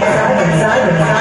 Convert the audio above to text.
Simon, Simon.